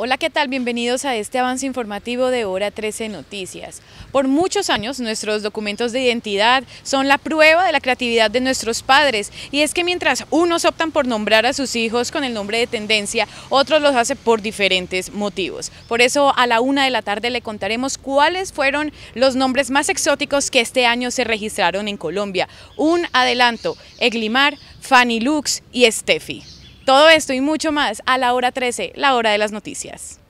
Hola, ¿qué tal? Bienvenidos a este avance informativo de Hora 13 Noticias. Por muchos años nuestros documentos de identidad son la prueba de la creatividad de nuestros padres y es que mientras unos optan por nombrar a sus hijos con el nombre de tendencia, otros los hacen por diferentes motivos. Por eso a la una de la tarde le contaremos cuáles fueron los nombres más exóticos que este año se registraron en Colombia. Un adelanto, Eglimar, Fanny Lux y Steffi. Todo esto y mucho más a la hora 13, la hora de las noticias.